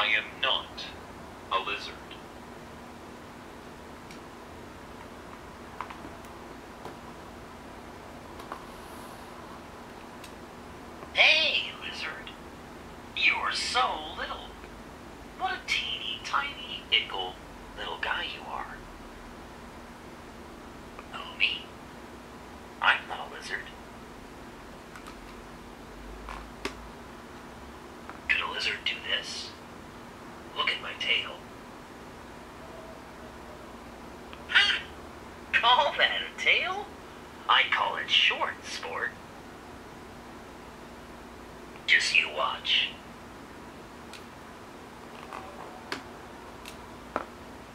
I am not a lizard. Hey, lizard. You're so little. What a teeny tiny ickle little guy you are. Oh, me? I'm not a lizard. Could a lizard do this? Look at my tail. Ha! Call that tail? I call it short, sport. Just you watch.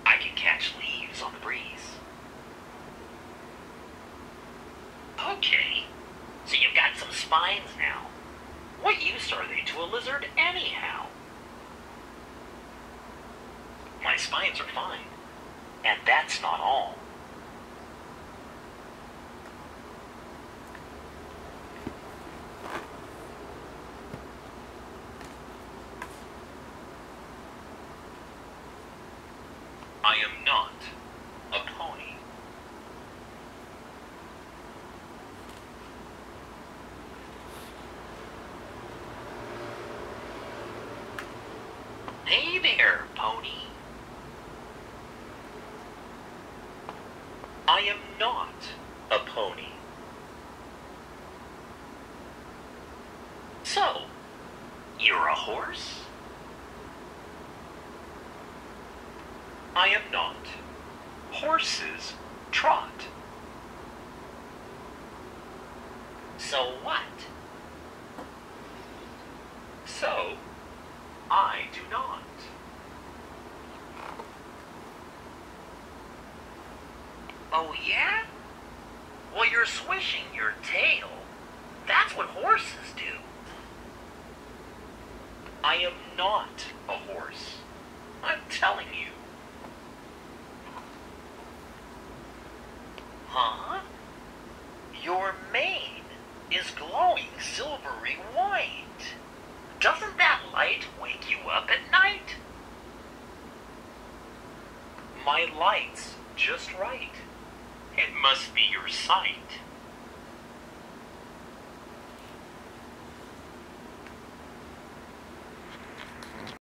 I can catch leaves on the breeze. Okay, so you've got some spines now. What use are they to a lizard anyhow? My spines are fine. And that's not all. I am not a pony. Hey there, pony. I am not a pony. So, you're a horse? I am not. Horses trot. So what? So, I do not. Oh, yeah? Well, you're swishing your tail. That's what horses do. I am not a horse. I'm telling you. Huh? Your mane is glowing silvery white. Doesn't that light wake you up at night? My light's just right. It must be your sight.